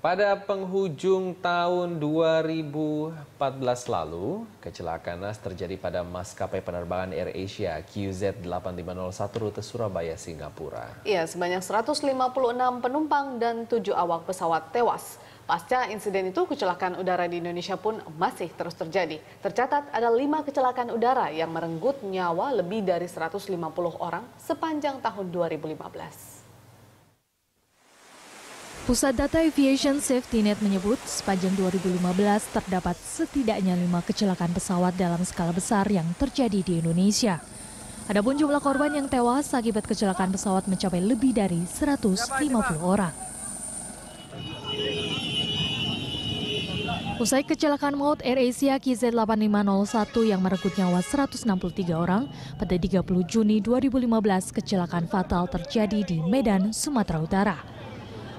Pada penghujung tahun 2014 lalu, kecelakaan nas terjadi pada maskapai penerbangan Air Asia QZ8501 rute Surabaya, Singapura. Iya, sebanyak 156 penumpang dan 7 awak pesawat tewas. Pasca insiden itu, kecelakaan udara di Indonesia pun masih terus terjadi. Tercatat ada lima kecelakaan udara yang merenggut nyawa lebih dari 150 orang sepanjang tahun 2015. Pusat Data Aviation Safety Net menyebut sepanjang 2015 terdapat setidaknya lima kecelakaan pesawat dalam skala besar yang terjadi di Indonesia. Adapun jumlah korban yang tewas akibat kecelakaan pesawat mencapai lebih dari 150 orang. Usai kecelakaan maut Air Asia KZ8501 yang merenggut nyawa 163 orang, pada 30 Juni 2015 kecelakaan fatal terjadi di Medan, Sumatera Utara.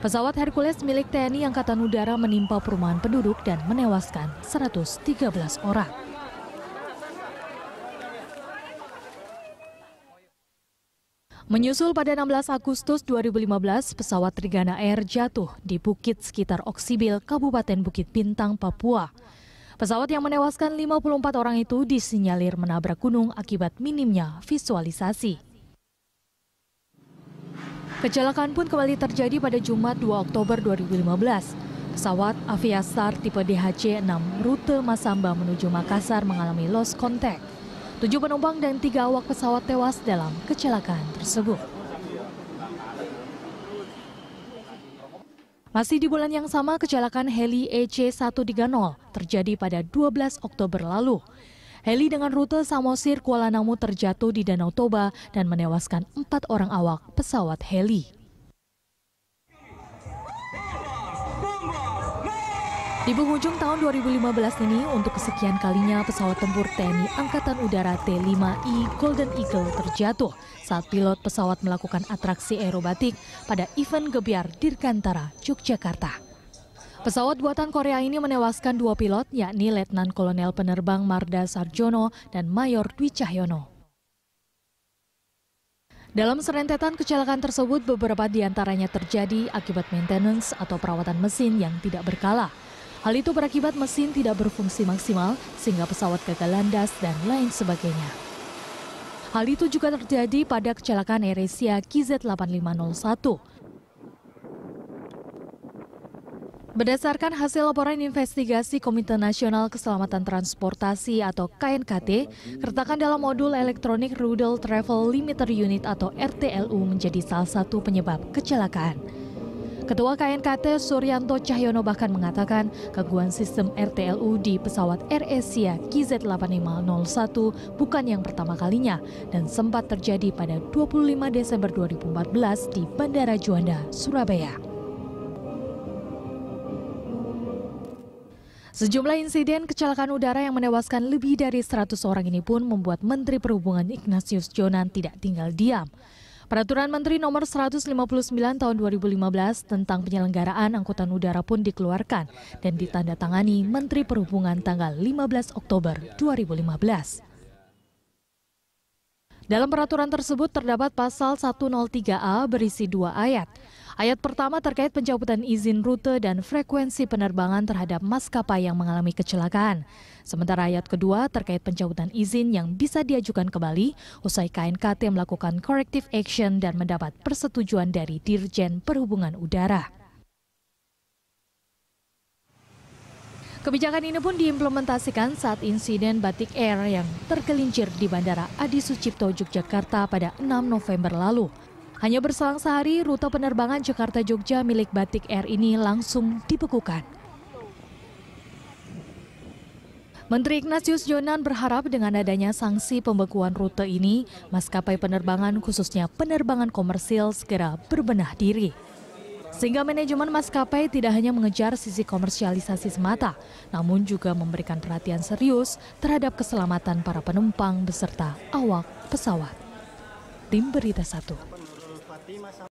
Pesawat Hercules milik TNI Angkatan Udara menimpa perumahan penduduk dan menewaskan 113 orang. Menyusul pada 16 Agustus 2015, pesawat Trigana Air jatuh di bukit sekitar Oksibil, Kabupaten Bukit Bintang, Papua. Pesawat yang menewaskan 54 orang itu disinyalir menabrak gunung akibat minimnya visualisasi. Kecelakaan pun kembali terjadi pada Jumat 2 Oktober 2015. Pesawat Aviastar tipe DHC-6 rute Masamba menuju Makassar mengalami lost contact. Tujuh penumpang dan tiga awak pesawat tewas dalam kecelakaan tersebut. Masih di bulan yang sama, kecelakaan heli EC-130 terjadi pada 12 Oktober lalu. Heli dengan rute Samosir Kuala Namu terjatuh di Danau Toba dan menewaskan empat orang awak pesawat heli. Di penghujung tahun 2015 ini, untuk kesekian kalinya pesawat tempur TNI Angkatan Udara T-5I Golden Eagle terjatuh saat pilot pesawat melakukan atraksi aerobatik pada event Gebiar Dirgantara, Yogyakarta. Pesawat buatan Korea ini menewaskan dua pilot, yakni Letnan Kolonel Penerbang Marda Sarjono dan Mayor Dwi Cahyono. Dalam serentetan kecelakaan tersebut, beberapa di antaranya terjadi akibat maintenance atau perawatan mesin yang tidak berkala. Hal itu berakibat mesin tidak berfungsi maksimal, sehingga pesawat gagal landas dan lain sebagainya. Hal itu juga terjadi pada kecelakaan AirAsia KZ8501 Berdasarkan hasil laporan investigasi Komite Nasional Keselamatan Transportasi atau KNKT, keretakan dalam modul elektronik Rudal Travel Limiter Unit atau RTLU menjadi salah satu penyebab kecelakaan. Ketua KNKT Suryanto Cahyono bahkan mengatakan gangguan sistem RTLU di pesawat Air Asia KZ8501 bukan yang pertama kalinya dan sempat terjadi pada 25 Desember 2014 di Bandara Juanda, Surabaya. Sejumlah insiden kecelakaan udara yang menewaskan lebih dari 100 orang ini pun membuat Menteri Perhubungan Ignatius Jonan tidak tinggal diam. Peraturan Menteri Nomor 159 Tahun 2015 tentang penyelenggaraan angkutan udara pun dikeluarkan dan ditandatangani Menteri Perhubungan tanggal 15 Oktober 2015. Dalam peraturan tersebut terdapat pasal 103A berisi dua ayat. Ayat pertama terkait pencabutan izin rute dan frekuensi penerbangan terhadap maskapai yang mengalami kecelakaan. Sementara ayat kedua terkait pencabutan izin yang bisa diajukan kembali usai KNKT melakukan corrective action dan mendapat persetujuan dari Dirjen Perhubungan Udara. Kebijakan ini pun diimplementasikan saat insiden Batik Air yang tergelincir di Bandara Adi Sucipto, Yogyakarta pada 6 November lalu. Hanya berselang sehari, rute penerbangan Jakarta-Jogja milik Batik Air ini langsung dibekukan. Menteri Ignatius Jonan berharap dengan adanya sanksi pembekuan rute ini, maskapai penerbangan khususnya penerbangan komersil segera berbenah diri. Sehingga manajemen maskapai tidak hanya mengejar sisi komersialisasi semata, namun juga memberikan perhatian serius terhadap keselamatan para penumpang beserta awak pesawat. Tim Berita すいません